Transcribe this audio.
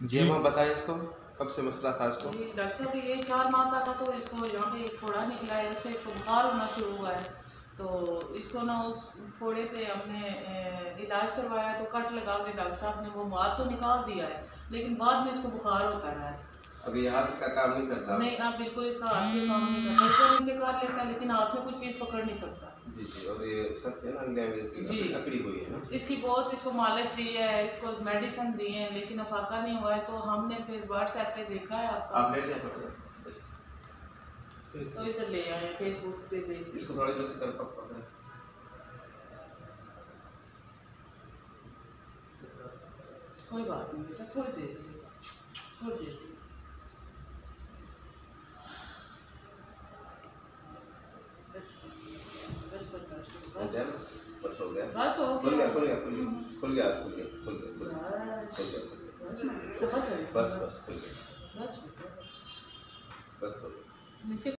जी। हाँ बताएँ इसको। कब से मसला था इसको? डॉक्टर साहब ये चार माह का था तो इसको यहाँ पे फोड़ा निकला है उससे इसको बुखार होना शुरू हुआ है। तो इसको ना उस फोड़े पे हमने इलाज करवाया तो कट लगा के डॉक्टर साहब ने वो मार तो निकाल दिया है लेकिन बाद में इसको बुखार होता रहा है। अभी हाथ इसका काम नहीं करता। नहीं आप बिल्कुल इसका हाथ से काम नहीं करता। इसको नीचे कर लेता है लेकिन हाथ में कुछ चीज़ पकड़ नहीं सकता। जी जी और ये सख्त है ना भी जी। अकड़ी हुई है ना। इसकी बहुत इसको मालिश दी है इसको मेडिसिन दी है लेकिन अफाका नहीं हुआ है। तो हमने फिर व्हाट्सएप पे देखा है आपका। आप लेट जाए थोड़ा बस तो इधर ले आए फेसबुक पे देख। इसको थोड़ा इधर से कर पकड़ कोई बात नहीं थोड़ी देर थोड़ी देर के लिए। बस बस। बस हो ना बस हो गया बस हो खुल गया खुल गया खुल गया खुल गया खुल गया खुल गया खुल गया खुल गया। बस बस बस खुल गया। बस हो गया। नीचे